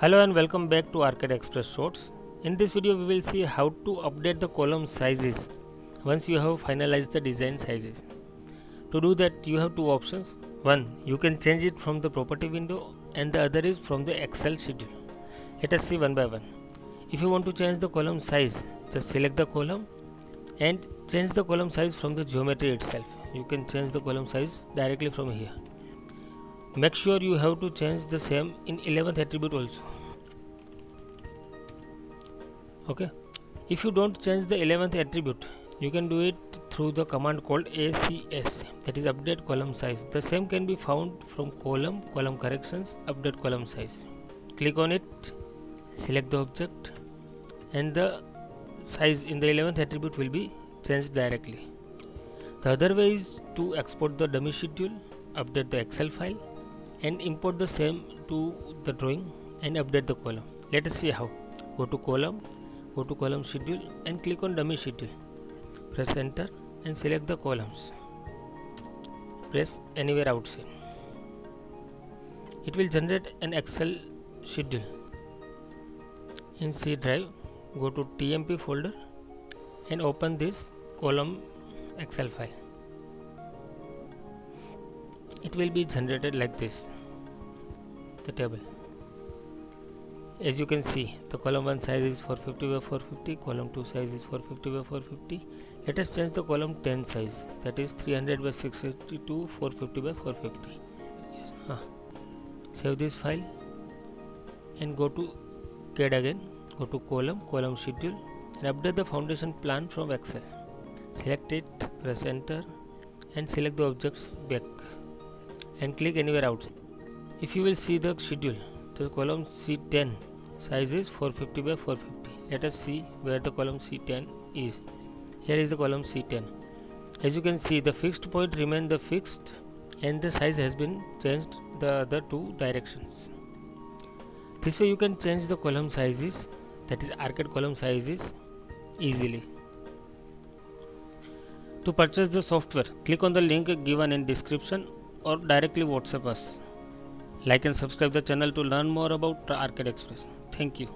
Hello and welcome back to Rcad Express Shorts. In this video we will see how to update the column sizes once you have finalized the design sizes. To do that you have two options. One, you can change it from the property window and the other is from the Excel schedule. Let us see one by one. If you want to change the column size, just select the column and change the column size from the geometry itself. You can change the column size directly from here make sure you have to change the same in 11th attribute also. Okay? If you don't change the 11th attribute you can do it through the command called acs that is update column size. The same can be found from column column corrections update column size. Click on it select the object and the size in the 11th attribute will be changed directly. The other way is to export the dummy schedule update the excel file and import the same to the drawing and update the column. Let us see how. Go to column go to column schedule and click on dummy schedule. Press enter and select the columns. Press anywhere outside. It will generate an excel schedule. In c drive go to tmp folder and open this column excel file it will be generated like this. The table. As you can see the column 1 size is 450 by 450 column 2 size is 450 by 450 let us change the column 10 size. That is 300 by 652 450 by 450 yes. save this file and go to CAD again. Go to column column schedule and update the foundation plan from excel. Select it press enter and select the objects back and click anywhere outside if you will see the schedule the column C10 size is 450 by 450 let us see where the column C10 is. Here is the column C10 as you can see the fixed point remain the fixed and the size has been changed the other two directions. This way you can change the column sizes that is Rcad column sizes easily. To purchase the software click on the link given in description or directly whatsapp us like and subscribe the channel to learn more about Rcad Express. Thank you.